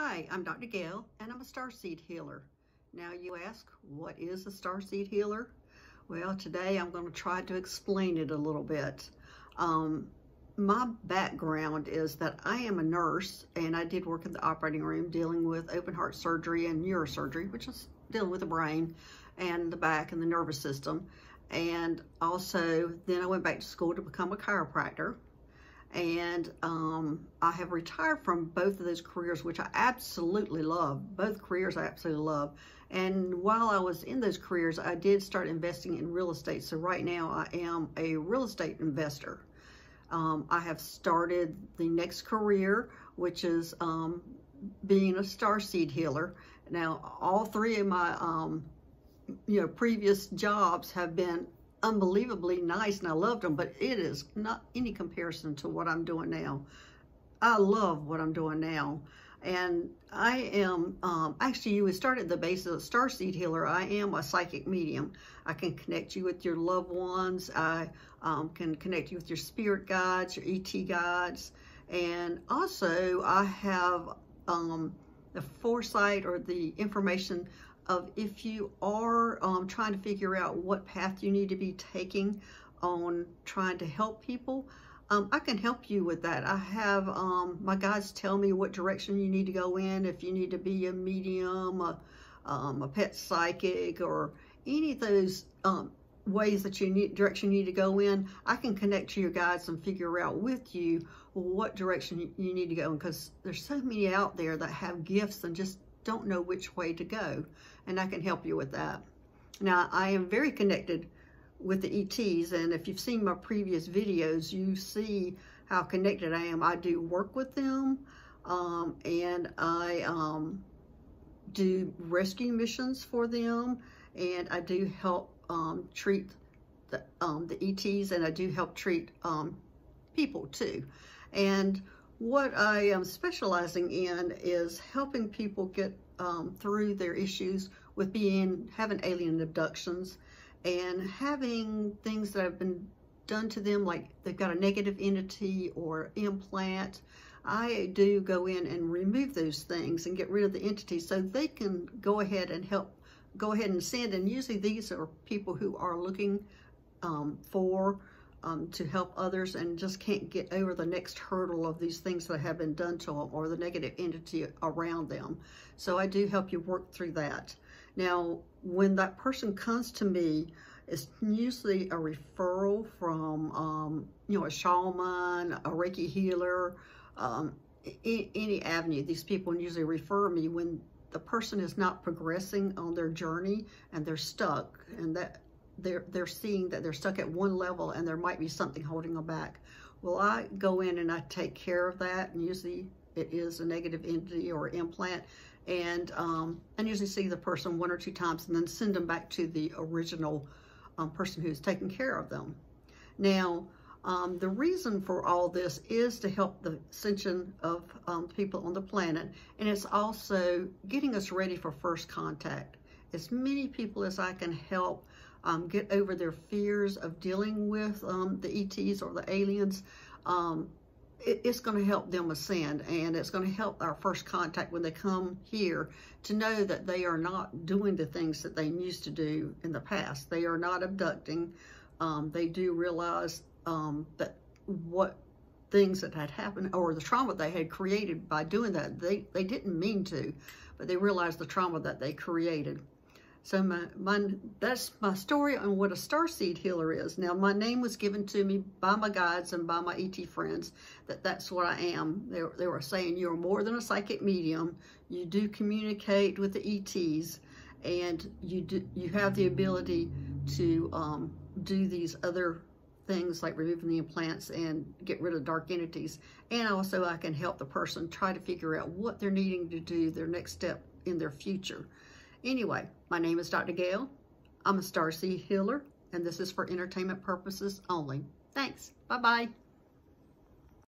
Hi, I'm Dr. Gail, and I'm a starseed healer. Now you ask, what is a starseed healer? Well, today I'm going to try to explain it a little bit. Um, my background is that I am a nurse, and I did work in the operating room dealing with open heart surgery and neurosurgery, which is dealing with the brain and the back and the nervous system. And also, then I went back to school to become a chiropractor and um, I have retired from both of those careers, which I absolutely love. Both careers I absolutely love. And while I was in those careers, I did start investing in real estate. So right now I am a real estate investor. Um, I have started the next career, which is um, being a star seed healer. Now, all three of my um, you know previous jobs have been unbelievably nice and I loved them, but it is not any comparison to what I'm doing now. I love what I'm doing now. And I am, um, actually, you would start at the base of the Starseed Healer. I am a psychic medium. I can connect you with your loved ones. I um, can connect you with your spirit guides, your ET guides. And also, I have um, the foresight or the information of if you are um, trying to figure out what path you need to be taking on trying to help people, um, I can help you with that. I have um, my guides tell me what direction you need to go in, if you need to be a medium, a, um, a pet psychic, or any of those um, ways that you need direction you need to go in. I can connect to your guides and figure out with you what direction you need to go in because there's so many out there that have gifts and just don't know which way to go, and I can help you with that. Now, I am very connected with the ETs, and if you've seen my previous videos, you see how connected I am. I do work with them, um, and I um, do rescue missions for them, and I do help um, treat the, um, the ETs, and I do help treat um, people too. And what I am specializing in is helping people get um, through their issues with being having alien abductions and having things that have been done to them like they've got a negative entity or implant I do go in and remove those things and get rid of the entity so they can go ahead and help go ahead and send and usually these are people who are looking um, for um, to help others and just can't get over the next hurdle of these things that have been done to them or the negative entity around them. So I do help you work through that. Now, when that person comes to me, it's usually a referral from, um, you know, a shaman, a Reiki healer, um, any avenue. These people usually refer me when the person is not progressing on their journey and they're stuck. And that they're, they're seeing that they're stuck at one level and there might be something holding them back. Well, I go in and I take care of that and usually it is a negative entity or implant and um, and usually see the person one or two times and then send them back to the original um, person who's taking care of them. Now, um, the reason for all this is to help the ascension of um, people on the planet, and it's also getting us ready for first contact. As many people as I can help um, get over their fears of dealing with um, the ETs or the aliens, um, it, it's going to help them ascend and it's going to help our first contact when they come here to know that they are not doing the things that they used to do in the past. They are not abducting. Um, they do realize um, that what things that had happened or the trauma they had created by doing that, they, they didn't mean to, but they realized the trauma that they created. So my, my, that's my story on what a starseed healer is. Now, my name was given to me by my guides and by my ET friends that that's what I am. They, they were saying you're more than a psychic medium. You do communicate with the ETs and you do, you have the ability to um, do these other things like removing the implants and get rid of dark entities. And also I can help the person try to figure out what they're needing to do, their next step in their future. Anyway, my name is Dr. Gail. I'm a Star Starseed healer, and this is for entertainment purposes only. Thanks. Bye-bye.